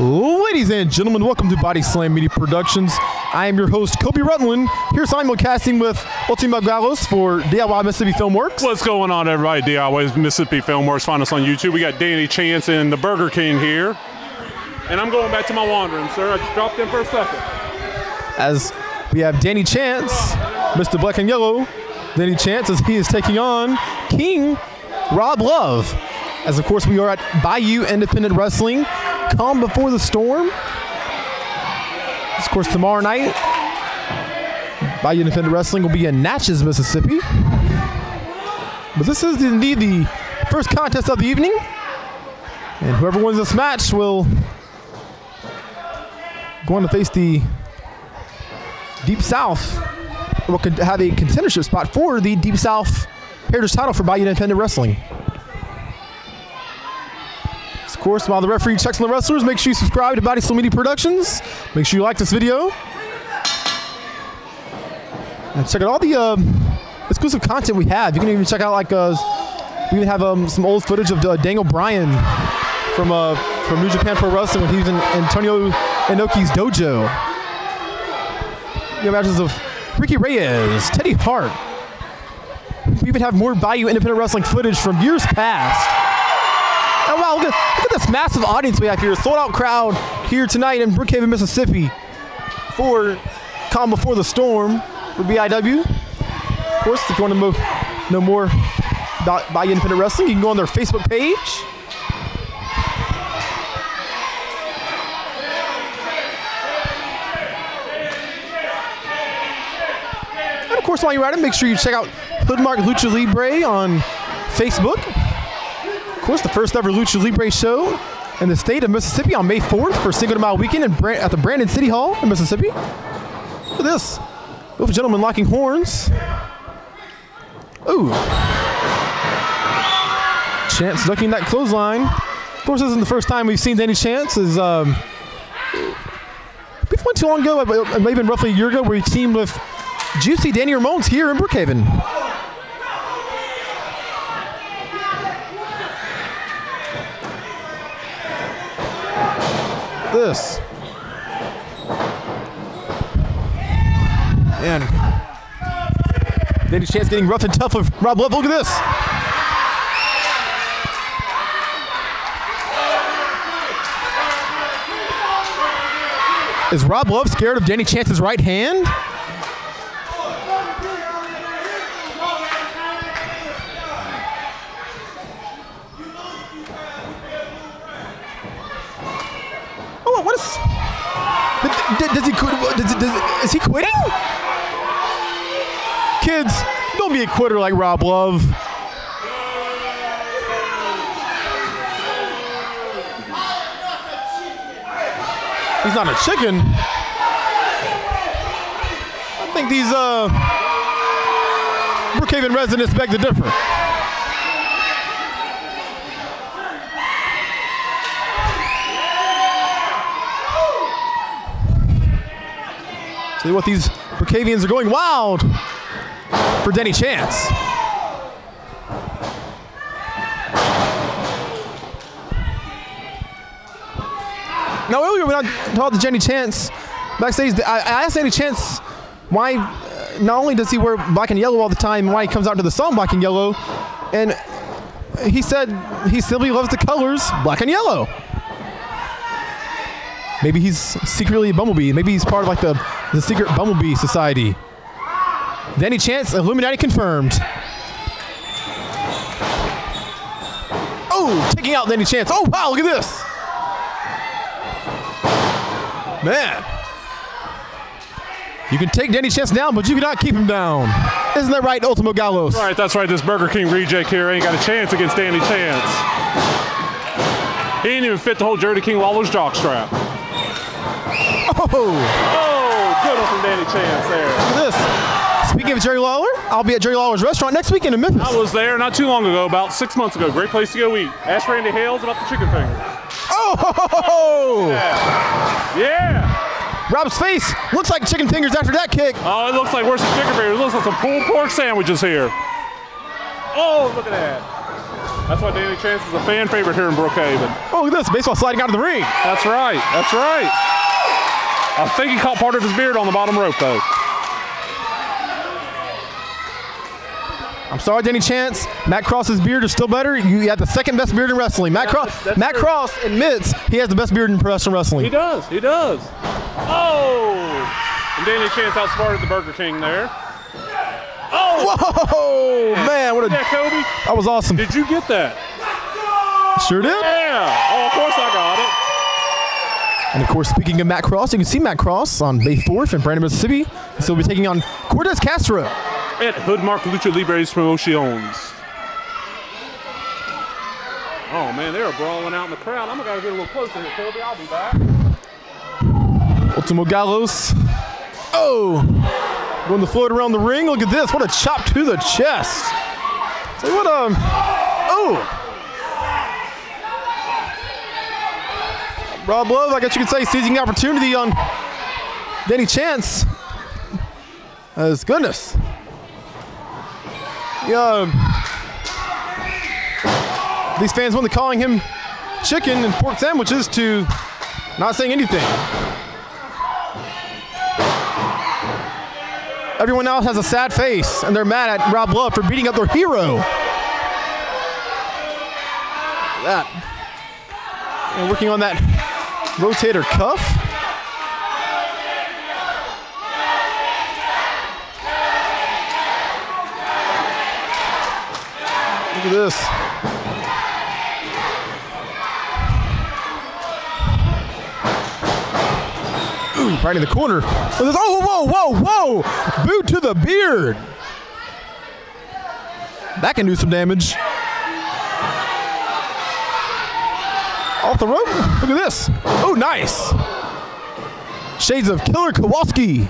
Ladies and gentlemen, welcome to Body Slam Media Productions. I am your host, Kobe Rutland, here simulcasting with Ultima Galos for DIY Mississippi Filmworks. What's going on, everybody? DIY Mississippi Filmworks. Find us on YouTube. We got Danny Chance and the Burger King here. And I'm going back to my wandering, sir. I just dropped in for a second. As we have Danny Chance, Mr. Black and Yellow. Danny Chance as he is taking on King Rob Love. As of course we are at Bayou Independent Wrestling. Calm before the storm. Of course tomorrow night, Bayou Independent Wrestling will be in Natchez, Mississippi. But this is indeed the first contest of the evening. And whoever wins this match will go on to face the Deep South will have a contendership spot for the Deep South Heritage title for Bayou Independent Wrestling. Course, while the referee checks on the wrestlers, make sure you subscribe to Body Slam Media Productions. Make sure you like this video. And check out all the um, exclusive content we have. You can even check out like uh, we even have um, some old footage of uh, Daniel Bryan from uh, from New Japan Pro Wrestling when he was in Antonio Inoki's dojo. You have matches of Ricky Reyes, Teddy Hart. We even have more Bayou Independent Wrestling footage from years past. Oh wow, look at, massive audience we have here. Sold out crowd here tonight in Brookhaven, Mississippi for Calm Before the Storm for BIW. Of course, if you want to know more about Independent Wrestling, you can go on their Facebook page. And of course, while you're at it, make sure you check out Hoodmark Lucha Libre on Facebook. Of course, the first ever Lucha Libre show in the state of Mississippi on May 4th for Cinco de Mayo weekend in at the Brandon City Hall in Mississippi. Look at this. Both gentlemen locking horns. Ooh. Chance ducking that clothesline. Of course, this isn't the first time we've seen Danny Chance. Is um, before too long ago, maybe roughly a year ago, where he teamed with Juicy Danny Ramones here in Brookhaven. This. And Danny Chance getting rough and tough with Rob Love. Look at this. Is Rob Love scared of Danny Chance's right hand? Oh, what is? Did- did- Does does, is he quitting? Kids, don't be a quitter like Rob Love. He's not a chicken. I think these uh, Brookhaven residents beg to differ. See what these Brookhavians are going wild for Danny Chance. Now earlier when I talked to Danny Chance backstage, I I asked Danny Chance why uh, not only does he wear black and yellow all the time, why he comes out to the song black and yellow, and he said he simply loves the colors black and yellow. Maybe he's secretly a bumblebee. Maybe he's part of like the, the secret bumblebee society. Danny Chance, Illuminati confirmed. Oh, taking out Danny Chance. Oh, wow, look at this. Man. You can take Danny Chance down, but you cannot keep him down. Isn't that right, Ultimo Gallows? All right, that's right. This Burger King reject here ain't got a chance against Danny Chance. He ain't even fit to hold Jerry King Lawler's jockstrap. Oh, Oh, good one from Danny Chance there. look at this. Speaking of Jerry Lawler, I'll be at Jerry Lawler's restaurant next weekend in Memphis. I was there not too long ago, about six months ago. Great place to go eat. Ask Randy Hales about the chicken fingers. Oh, ho, ho, ho, ho. Yeah. Rob's face looks like chicken fingers after that kick. Oh, it looks like worse than chicken fingers. It looks like some pulled pork sandwiches here. Oh, look at that. That's why Danny Chance is a fan favorite here in Brookhaven. Oh, look at this. Baseball sliding out of the ring. That's right. That's right. I think he caught part of his beard on the bottom rope, though. I'm sorry, Danny Chance. Matt Cross's beard is still better. You have the second best beard in wrestling. Matt, Cross, that's Matt true. Cross admits he has the best beard in professional wrestling. He does. He does. Oh! And Danny Chance outsmarted the Burger King there. Oh! Whoa, man, what a Yeah, Kobe. that was awesome. Did you get that? Sure did. Yeah. Oh, of course I got it. And of course, speaking of Matt Cross, you can see Matt Cross on May 4th in Brandon, Mississippi. So we'll be taking on Cortez Castro. At Hoodmark Lucha Libres Promotions. Oh man, they're brawling out in the crowd. I'm gonna get a little closer here, Kobe. I'll be back. Ultimo Gallows. Oh, going to float around the ring. Look at this. What a chop to the chest. Say what um. Oh. Rob Love, I guess you could say, seizing the opportunity on Danny Chance. As goodness. Yeah. These fans went to calling him chicken and pork sandwiches to not saying anything. Everyone else has a sad face, and they're mad at Rob Love for beating up their hero. That. And working on that rotator cuff. Look at this. Ooh, right in the corner. Oh, this. Oh, whoa, whoa, whoa! Boot to the beard. That can do some damage. Off the rope. Look at this. Oh, nice. Shades of Killer Kowalski.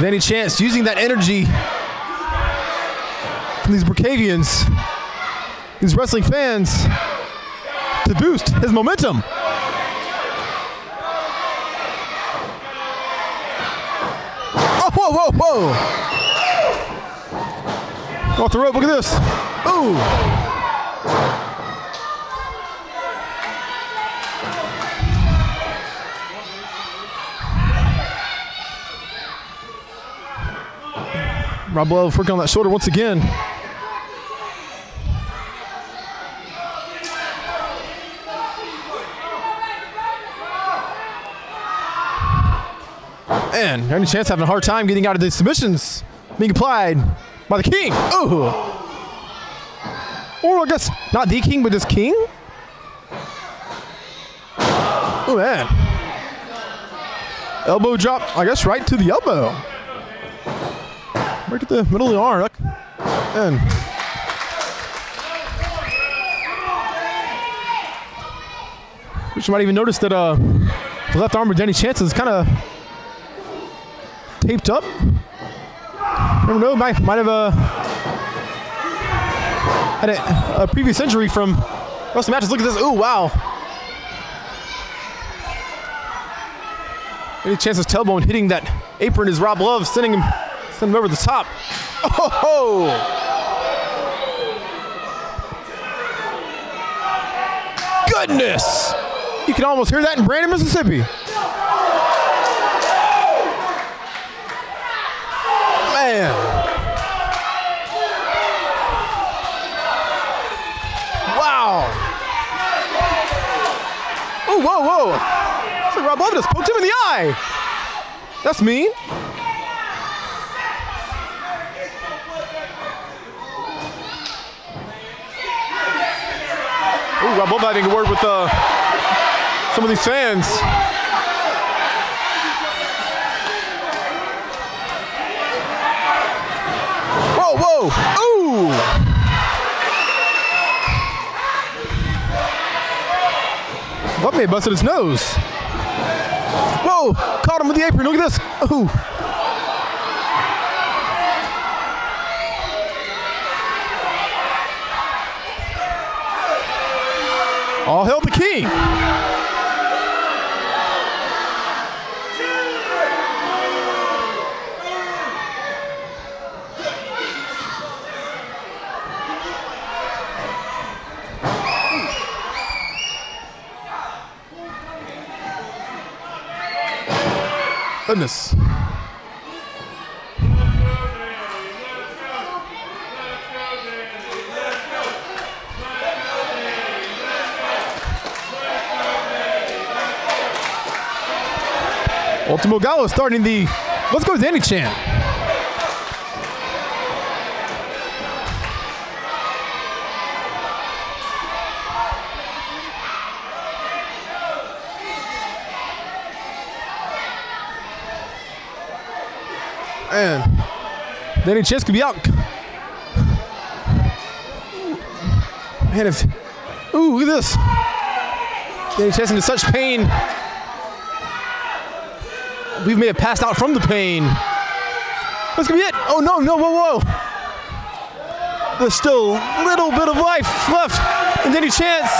Danny Chance using that energy from these Brookhavians, these wrestling fans, to boost his momentum. Oh, whoa, whoa, whoa. Off the rope, look at this. Ooh. Rob Love working on that shoulder once again. And Danny Chance having a hard time getting out of these submissions being applied by the king. Oh. Or I guess not the king, but this king. Oh man. Elbow drop, I guess right to the elbow. Right to the middle of the arm. And you might even notice that uh, the left arm of Danny Chance is kind of taped up. Never know, might, might have uh, had a, a previous injury from wrestling matches. Look at this. Oh, wow. Danny Chance's tailbone hitting that apron is Rob Love sending him, sending him over the top. Oh, ho! goodness! You can almost hear that in Brandon, Mississippi. Man. Wow. Oh, whoa, whoa. Like Rob just poked him in the eye. That's mean. Rob Love having a word with uh, some of these fans. Whoa, whoa, ooh! May have busted his nose. Whoa, caught him with the apron, look at this. Ooh. All hail the king. Goodness. Ultimo Gallo starting the Let's Go Danny chant. And Danny Chance could be out. Man, if. Ooh, look at this. Danny Chance into such pain. We may have passed out from the pain. That's gonna be it. Oh no, no, whoa, whoa. There's still a little bit of life left. And Danny Chance.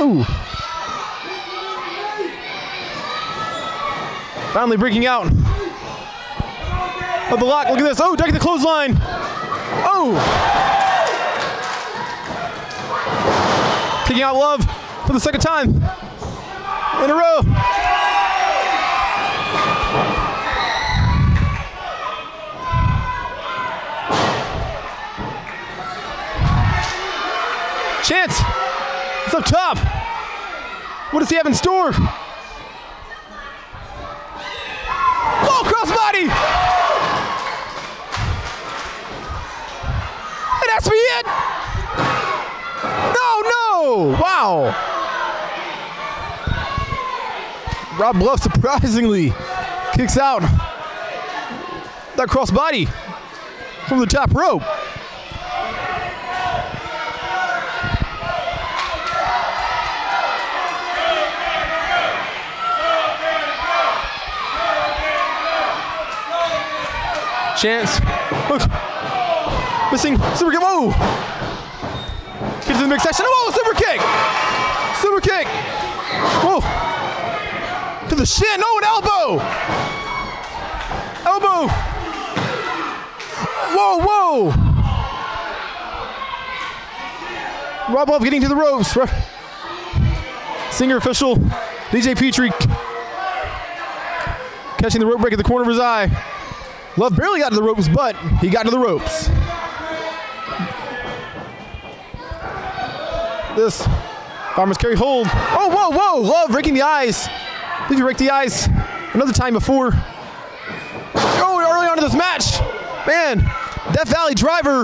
Ooh. Finally breaking out of the lock. Look at this. Oh, ducking the clothesline. Oh. Taking out Love for the second time in a row. Chance is up top. What does he have in store? Oh, crossbody! And that's be it! No, Wow! Rob Love surprisingly kicks out that crossbody from the top rope. Chance. Look. Missing super kick. Whoa. Get to the midsection. Oh, whoa, super kick. Super kick. Whoa. To the shin. Oh, an elbow. Elbow. Whoa, whoa. Rob Love getting to the ropes. Singer official DJ Petrie catching the rope break at the corner of his eye. Love barely got to the ropes, but he got to the ropes. This Farmer's carry hold. Oh, whoa, whoa! Love breaking the eyes. Did you break the eyes another time before? Oh, early on in this match, man, Death Valley driver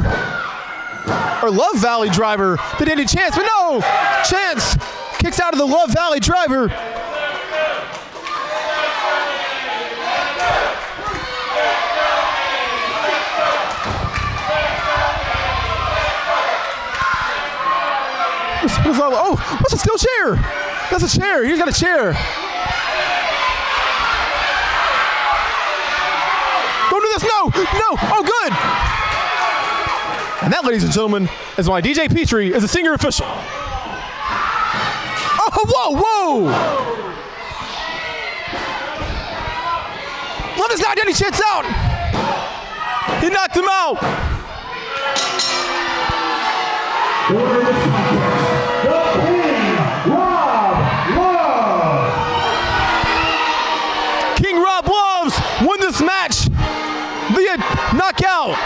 or Love Valley driver did Danny Chance, but no, chance kicks out of the Love Valley driver. What's all- oh, what's a steel chair? That's a chair. He's got a chair. Don't do this. No, no. Oh, good. And that, ladies and gentlemen, is why DJ Petrie is a senior official. Oh, whoa, whoa. Love has knocked Danny Chance out. He knocked him out. Via knockout.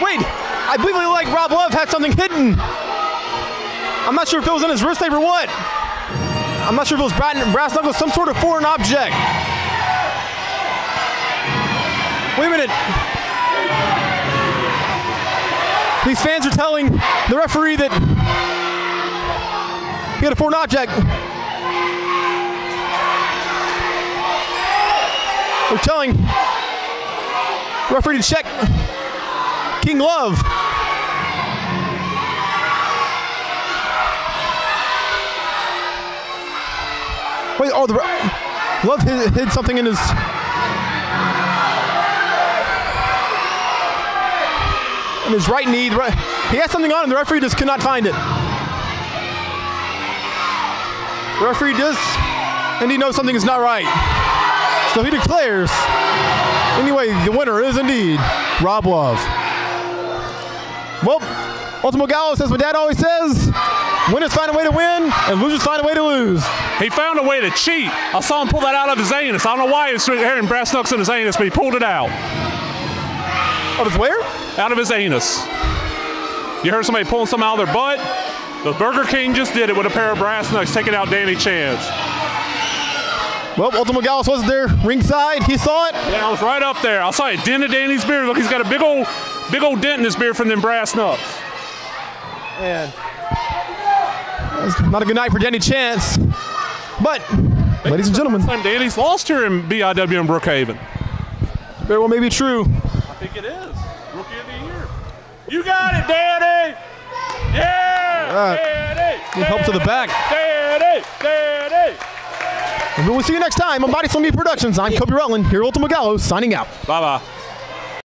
Wait, I believe it like Rob Love had something hidden. I'm not sure if it was in his wrist tape or what. I'm not sure if it was brass knuckles, some sort of foreign object. Wait a minute. These fans are telling the referee that he had a foreign object. They're telling referee to check King Love. Wait, oh, the Love hid, hid something in his. In his right knee. Right, he has something on, and the referee just could not find it. The referee does, and he knows something is not right. So he declares. Anyway, the winner is indeed Rob Love. Well, Ultimo Gallows, says my dad always says, winners find a way to win, and losers find a way to lose. He found a way to cheat. I saw him pull that out of his anus. I don't know why he was hearing brass knucks in his anus, but he pulled it out. Of his where? Out of his anus. You heard somebody pulling something out of their butt? The Burger King just did it with a pair of brass knucks, taking out Danny Chance. Well, Ultimo Gallows was there ringside. He saw it. Yeah, I was right up there. I saw a dent in Danny's beard. Look, he's got a big old, big old dent in his beard from them brass knucks. And it's not a good night for Danny Chance. But, ladies and gentlemen, Time Danny's lost here in BIW in Brookhaven. very well may be true. I think it is. Rookie of the year. You got it, Danny. Yeah, Uh, Danny. good help to the back. Danny, Danny. And we will see you next time on Body Slam Productions. I'm Kobe Rutland, here at Ultimo Gallows, signing out. Bye bye.